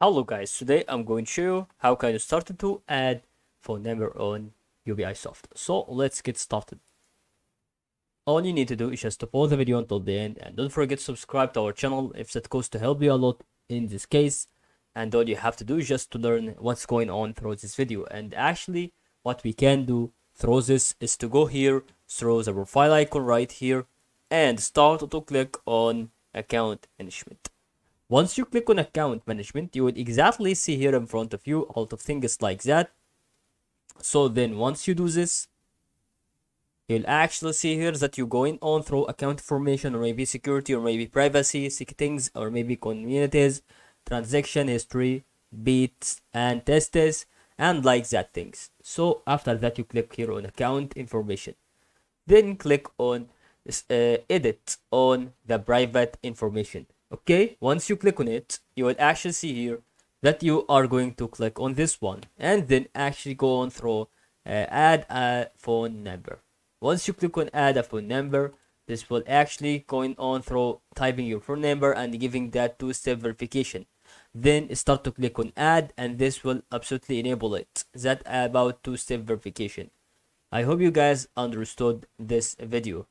Hello guys, today I'm going to show you how can you start to add phone number on Ubisoft. So let's get started. All you need to do is just to pause the video until the end and don't forget to subscribe to our channel if that goes to help you a lot in this case. And all you have to do is just to learn what's going on through this video. And actually what we can do through this is to go here through the profile icon right here and start to click on account management. Once you click on account management, you would exactly see here in front of you all the things like that. So then once you do this, you'll actually see here that you're going on through account information or maybe security or maybe privacy settings or maybe communities, transaction history, beats and tests and like that things. So after that you click here on account information. Then click on uh, edit on the private information okay once you click on it you will actually see here that you are going to click on this one and then actually go on through uh, add a phone number. Once you click on add a phone number this will actually going on through typing your phone number and giving that two-step verification. Then start to click on add and this will absolutely enable it. That about two-step verification? I hope you guys understood this video